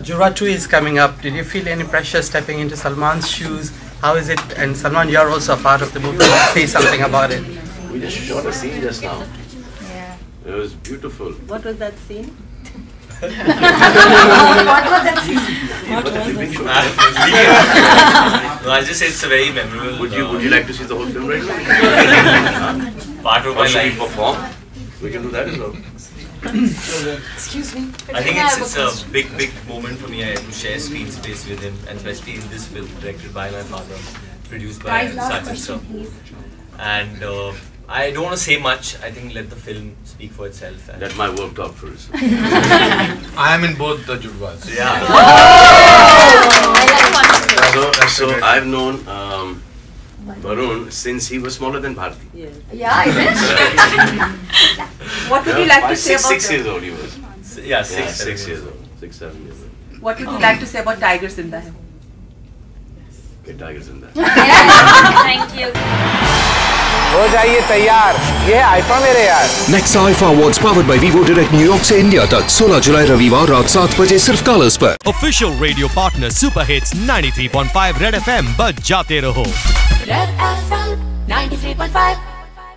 Judwaa 2 is coming up. Did you feel any pressure stepping into Salman's shoes? How is it? And Salman, you're also a part of the movie. Say something about it. We just shot a scene just now. Yeah. It was beautiful. What was that scene? what was that scene? What was that scene? no, I just say it's a very memorable Would you uh, Would you like to see the whole film right now? part of Or my should we life. perform? We can do that as well. Excuse me. I think it's, it's a big, big moment for me I, to share screen space with him, and especially in this film, directed by my father, produced by Guys, last Sajid question, sir. And uh, I don't want to say much. I think let the film speak for itself. And Let my work talk for us. I am in both the Judwas. yeah. So, so I've known um, Varun since he was smaller than Bharti. Yes. Yeah, is it? What would Yeah, you like to five, say six, about six years old he was. S- yeah, Yeah, six, six seven years old. Six, seven years old. What would you like to say about Tiger Zinda Hai? Okay, tigers in that. Thank you. हो जाइए तैयार ये है IIFA मेरे यार next IIFA awards powered by Vivo direct New York से India तक 16 जुलाई रविवार रात सात बजे सिर्फ कलर्स पर Official radio partner Super Hits 93.5 Red FM बज जाते रहो Red FM 93.5